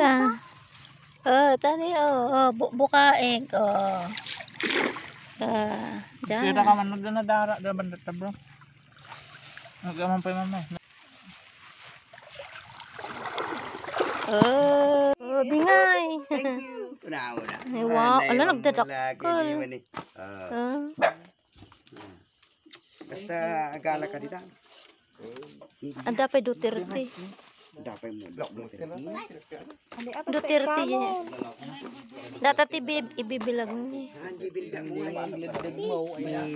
Ta. Oh, tani oh, oh bu bukaig oh. Ah, Kira dyan. ka man nagdanadara da bandat ta bro. Nagaman pa mama. Oh, oh bingay. Thank you. Una, una. Ay, wow. Ala, eh. Ah, Ah, basta agala ka dito. ang dapat Duterte. Dapat mo. Duterte. Duterte yan. Data tibi ibibilag ni.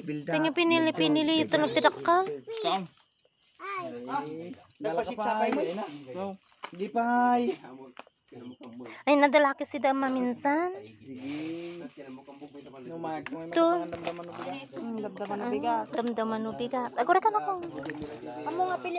Bilda. Pingi pinili pinili ito nagtidakal. Saan? Nagpasit sa pay mo. No. Di pa. Ay nadala kasi dama minsan. Numag, may To. damdaman no bigat. Damdaman no bigat. Agora ka na ko. Amo nga pili.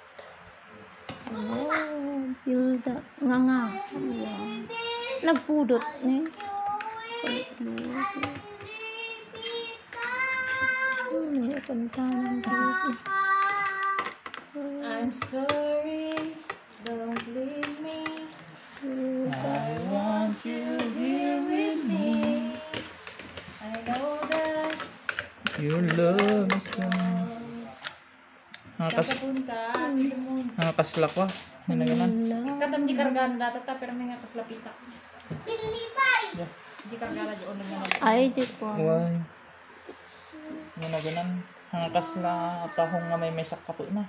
Oh, up. Nga nga. Nagpudot ni. Hmm, kantahan. I'm sorry, don't leave me. I want you here with me. I know that Your love is gone. Nakakas, punta, nakaslak wa. Hindi na ganun. katam di kargana data ta pero may nga kaslapita. Di kargana di ono nga. Ay, di po. Why? Hindi na ganun. Nakasla tahong nga may may sakapo na.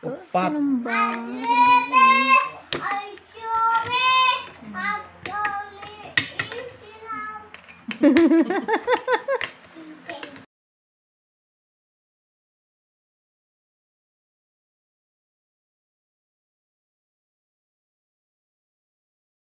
Upat. Sinong ba?